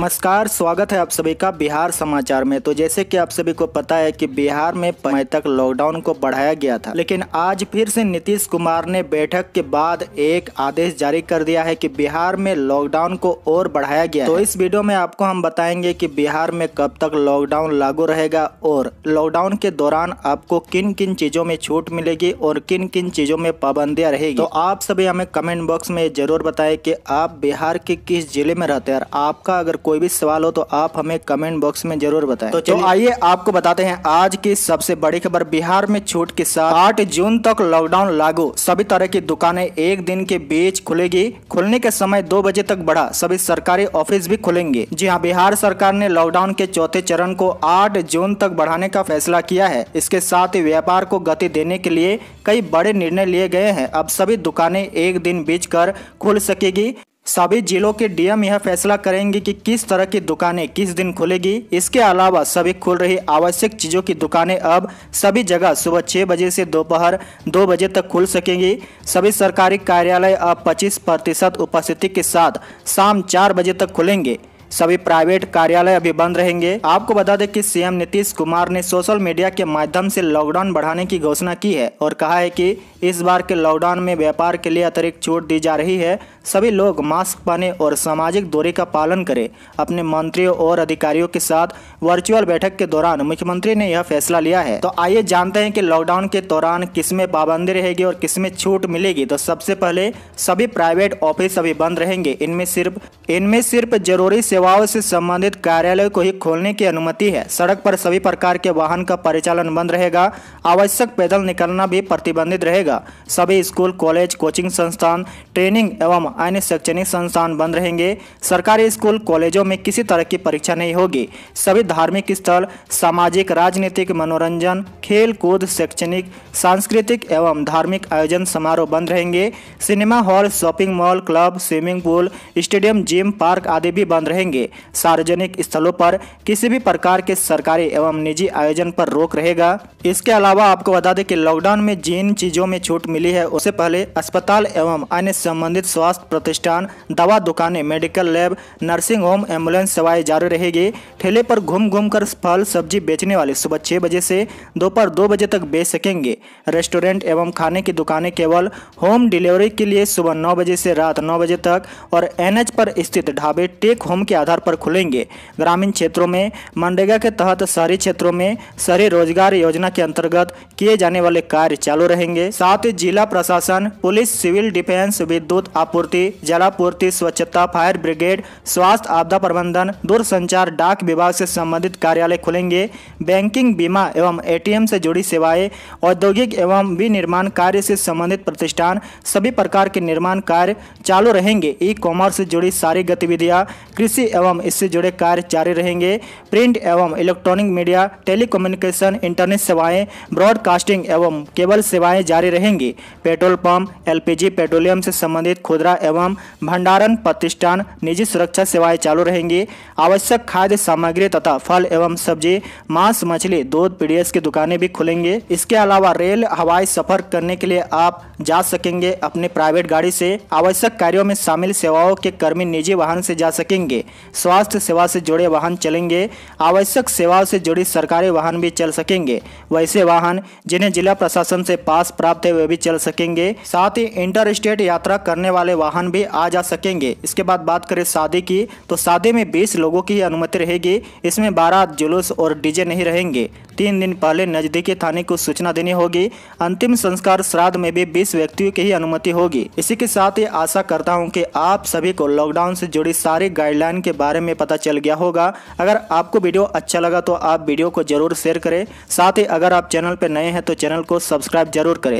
नमस्कार, स्वागत है आप सभी का बिहार समाचार में। तो जैसे कि आप सभी को पता है कि बिहार में मई तक लॉकडाउन को बढ़ाया गया था। लेकिन आज फिर से नीतीश कुमार ने बैठक के बाद एक आदेश जारी कर दिया है कि बिहार में लॉकडाउन को और बढ़ाया गया तो इस वीडियो में आपको हम बताएँगे कि बिहार में कब तक लॉकडाउन लागू रहेगा और लॉकडाउन के दौरान आपको किन किन चीज़ों में छूट मिलेगी और किन किन चीज़ों में पाबंदियाँ रहेगी। तो आप सभी हमें कमेंट बॉक्स में ज़रूर बताए की आप बिहार के किस ज़िले में रहते हैं आपका अगर कोई भी सवाल हो तो आप हमें कमेंट बॉक्स में ज़रूर बताएँ। तो, तो आइए आपको बताते हैं आज की सबसे बड़ी खबर। बिहार में छूट के साथ आठ जून तक लॉकडाउन लागू। सभी तरह की दुकानें एक दिन के बीच खुलेगी। खुलने के समय दो बजे तक बढ़ा। सभी सरकारी ऑफ़िस भी खुलेंगे। जी हाँ बिहार सरकार ने लॉकडाउन के चौथे चरण को आठ जून तक बढ़ाने का फैसला किया है। इसके साथ ही व्यापार को गति देने के लिए कई बड़े निर्णय लिए गए हैं। अब सभी दुकानें एक दिन बीच कर खुल सकेगी। सभी जिलों के डीएम यह फैसला करेंगे कि किस तरह की दुकानें किस दिन खुलेगी। इसके अलावा सभी खुल रही आवश्यक चीज़ों की दुकानें अब सभी जगह सुबह छह बजे से दोपहर दो बजे तक खुल सकेंगी। सभी सरकारी कार्यालय अब 25 प्रतिशत उपस्थिति के साथ शाम चार बजे तक खुलेंगे। सभी प्राइवेट कार्यालय अभी बंद रहेंगे। आपको बता दें कि सीएम नीतीश कुमार ने सोशल मीडिया के माध्यम से लॉकडाउन बढ़ाने की घोषणा की है और कहा है कि इस बार के लॉकडाउन में व्यापार के लिए अतिरिक्त छूट दी जा रही है। सभी लोग मास्क पहने और सामाजिक दूरी का पालन करें। अपने मंत्रियों और अधिकारियों के साथ वर्चुअल बैठक के दौरान मुख्यमंत्री ने यह फैसला लिया है। तो आइए जानते हैं कि लॉकडाउन के दौरान किसमें पाबंदी रहेगी और किसमें छूट मिलेगी। तो सबसे पहले सभी प्राइवेट ऑफ़िस अभी बंद रहेंगे। इनमें सिर्फ़ इनमें सिर्फ़ ज़रूरी सेवाओं से संबंधित कार्यालय को ही खोलने की अनुमति है। सड़क पर सभी प्रकार के वाहन का परिचालन बंद रहेगा। आवश्यक पैदल निकलना भी प्रतिबंधित रहेगा। सभी स्कूल, कॉलेज, कोचिंग संस्थान, ट्रेनिंग एवं अन्य शैक्षणिक संस्थान बंद रहेंगे। सरकारी स्कूल, कॉलेजों में किसी तरह की परीक्षा नहीं होगी। सभी धार्मिक स्थल, सामाजिक, राजनीतिक, मनोरंजन खेल कूद शैक्षणिक, सांस्कृतिक एवं धार्मिक आयोजन समारोह बंद रहेंगे। Cinema hall, shopping mall, club, swimming pool, stadium, gym, park आदि भी बंद रहेंगे। सार्वजनिक स्थलों पर किसी भी प्रकार के सरकारी एवं निजी आयोजन पर रोक रहेगा। इसके अलावा आपको बता दें कि लॉकडाउन में जिन चीज़ों में छूट मिली है, उससे पहले अस्पताल एवं अन्य संबंधित स्वास्थ्य प्रतिष्ठान, दवा दुकानें, medical lab, nursing home, ambulance सेवाएँ जारी रहेगी। ठेले पर घूम घूम कर फल, सब्ज़ी बेचने वाले सुबह छह बजे से दोपहर दो बजे तक बेच सकेंगे। रेस्टोरेंट एवं खाने की दुकानें केवल होम डिलीवरी के लिए सुबह नौ बजे से रात नौ बजे तक और एनएच पर स्थित ढाबे टेक होम के आधार पर खुलेंगे। ग्रामीण क्षेत्रों में, मनरेगा के तहत शहरी क्षेत्रों में शहरी रोज़गार योजना के अंतर्गत किए जाने वाले कार्य चालू रहेंगे। साथ ही जिला प्रशासन, पुलिस, सिविल डिफेंस, विद्युत आपूर्ति जलापूर्ति स्वच्छता, फायर ब्रिगेड, स्वास्थ्य आपदा प्रबंधन, दूरसंचार, डाक विभाग से संबंधित कार्यालय खुलेंगे। बैंकिंग, बीमा एवं एटीएम से जुड़ी सेवाएँ, औद्योगिक एवं विनिर्माण कार्य से संबंधित प्रतिष्ठान, सभी प्रकार के निर्माण कार्य चालू रहेंगे। ई कॉमर्स से जुड़ी सारी गतिविधियाँ, कृषि एवं इससे जुड़े कार्य जारी रहेंगे। प्रिंट एवं इलेक्ट्रॉनिक मीडिया, टेलीकम्युनिकेशन, इंटरनेट सेवाएँ, ब्रॉडकास्टिंग एवं केबल सेवाएँ जारी रहेंगी। पेट्रोल पंप, एलपीजी, पेट्रोलियम से संबंधित खुदरा एवं भंडारण प्रतिष्ठान, निजी सुरक्षा सेवाएँ चालू रहेंगी। आवश्यक खाद्य सामग्री तथा फल एवं सब्ज़ी, मांस, मछली, दूध, पीडीएस की दुकानें भी खुलेंगे। इसके अलावा रेल, हवाई सफ़र करने के लिए आप जा सकेंगे। अपने प्राइवेट गाड़ी से आवश्यक कार्यों में शामिल सेवाओं के कर्मी निजी वाहन से जा सकेंगे। स्वास्थ्य सेवा से जुड़े वाहन चलेंगे। आवश्यक सेवाओं से जुड़ी सरकारी वाहन भी चल सकेंगे। वैसे वाहन जिन्हें जिला प्रशासन से पास प्राप्त है, वे भी चल सकेंगे। साथ ही इंटर स्टेट यात्रा करने वाले वाहन भी आ जा सकेंगे। इसके बाद बात करें शादी की तो शादी में 20 लोगों की अनुमति रहेगी। इसमें बारात, जुलूस और डीजे नहीं रहेंगे। तीन दिन पहले नजदीकी थाने को सूचना देनी होगी। अंतिम संस्कार श्राद्ध में भी बीस व्यक्तियों की ही अनुमति होगी। इसी के साथ ही आशा करता हूँ कि आप सभी को लॉकडाउन से जुड़ी सारी गाइडलाइन के बारे में पता चल गया होगा। अगर आपको वीडियो अच्छा लगा तो आप वीडियो को ज़रूर शेयर करें। साथ ही अगर आप चैनल पर नए हैं तो चैनल को सब्सक्राइब ज़रूर करें।